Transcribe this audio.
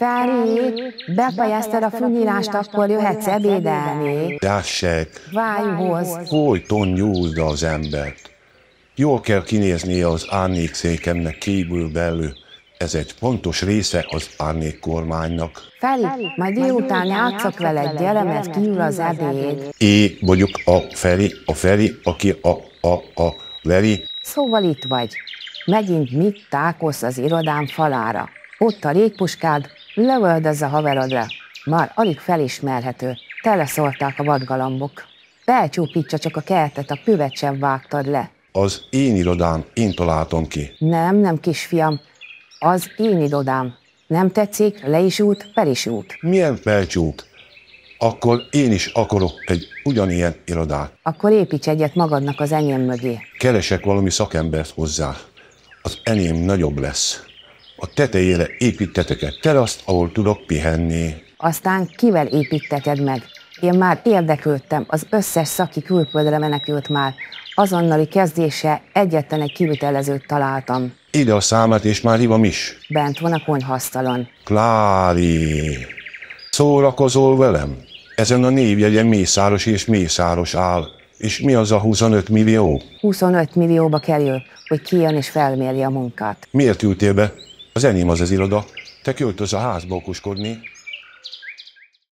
Feri, befejezted a fűnyírást, akkor jöhetsz ebédelni. Dássek, Vájúhoz. folyton nyúzd az embert. Jól kell kinéznie az árnyékszékemnek kívül belül. Ez egy fontos része az árnyékkormánynak. Feri, majd délután játszok veled, gyere, mert kiül az ebéd. É vagyok a Feri, a Feri, aki a, a, a Leri. Szóval itt vagy. Megint mit tákolsz az irodám falára? Ott a régpuskád, lövöldözz a haverodra. Már alig felismerhető. Teleszólták a vadgalambok. Felcsúpítsa csak a kertet, a püvet sem vágtad le. Az én irodám, én találtam ki. Nem, nem, kisfiam. Az én irodám. Nem tetszik, le is út, fel is út. Milyen felcsút? Akkor én is akarok egy ugyanilyen irodát. Akkor építs egyet magadnak az enyém mögé. Keresek valami szakembert hozzá. Az enyém nagyobb lesz. A tetejére építetek egy teraszt, ahol tudok pihenni. Aztán kivel építeted meg? Én már érdeklődtem, az összes szaki külföldre menekült már. Azonnali kezdése egyetlen egy kivitelezőt találtam. Ide a számát, és már hívom is. Bent van a konyhasztalon. Klári, szórakozol velem? Ezen a névjegyen Mészáros és Mészáros áll. És mi az a 25 millió? 25 millióba kerül, hogy kijön és felméri a munkát. Miért ültél be? Az enyém az az iroda. Te költöz a házba okoskodni.